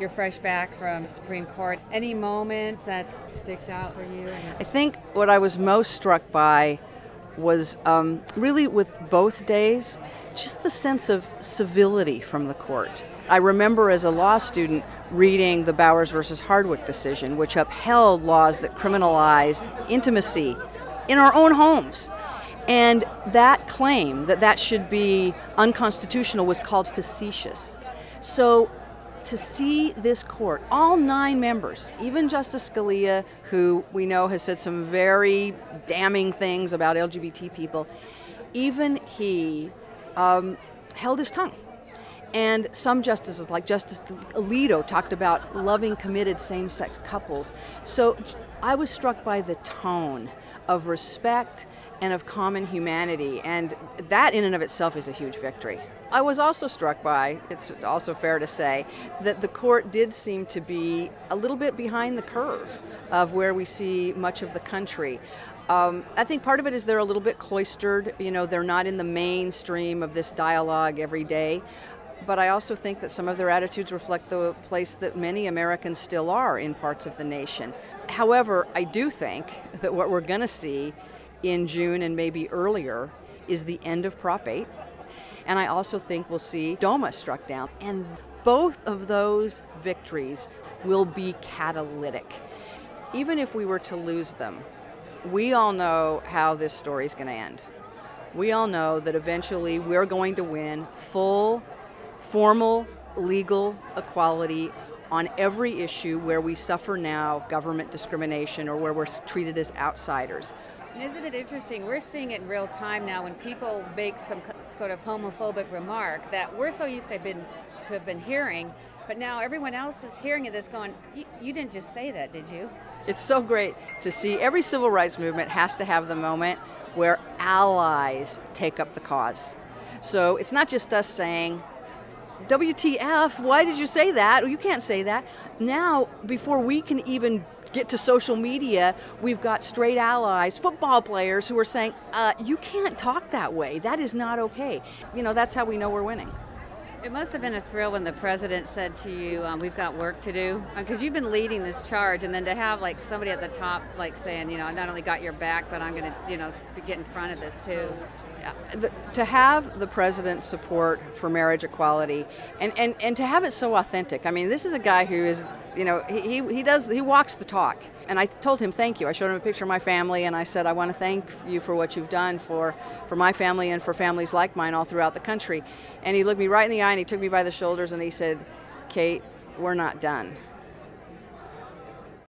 you're fresh back from Supreme Court. Any moment that sticks out for you? I think what I was most struck by was um, really with both days, just the sense of civility from the court. I remember as a law student reading the Bowers versus Hardwick decision, which upheld laws that criminalized intimacy in our own homes. And that claim that that should be unconstitutional was called facetious. So to see this court, all nine members, even Justice Scalia, who we know has said some very damning things about LGBT people, even he um, held his tongue. And some justices, like Justice Alito, talked about loving committed same sex couples. So I was struck by the tone of respect and of common humanity, and that in and of itself is a huge victory. I was also struck by, it's also fair to say, that the court did seem to be a little bit behind the curve of where we see much of the country. Um, I think part of it is they're a little bit cloistered, you know, they're not in the mainstream of this dialogue every day. But I also think that some of their attitudes reflect the place that many Americans still are in parts of the nation. However, I do think that what we're going to see in June and maybe earlier is the end of Prop 8 and I also think we'll see DOMA struck down. And both of those victories will be catalytic. Even if we were to lose them, we all know how this story is going to end. We all know that eventually we're going to win full, formal, legal equality on every issue where we suffer now government discrimination or where we're treated as outsiders. And isn't it interesting? We're seeing it in real time now when people make some sort of homophobic remark that we're so used to have been, to have been hearing, but now everyone else is hearing this going, you didn't just say that, did you? It's so great to see every civil rights movement has to have the moment where allies take up the cause. So it's not just us saying, WTF, why did you say that? You can't say that. Now, before we can even get to social media, we've got straight allies, football players who are saying, uh, you can't talk that way. That is not okay. You know, that's how we know we're winning. It must have been a thrill when the president said to you, um, "We've got work to do," because uh, you've been leading this charge, and then to have like somebody at the top like saying, "You know, I not only got your back, but I'm going to, you know, get in front of this too." The, to have the president's support for marriage equality and, and, and to have it so authentic. I mean, this is a guy who is, you know, he, he does, he walks the talk. And I told him thank you. I showed him a picture of my family and I said, I want to thank you for what you've done for, for my family and for families like mine all throughout the country. And he looked me right in the eye and he took me by the shoulders and he said, Kate, we're not done.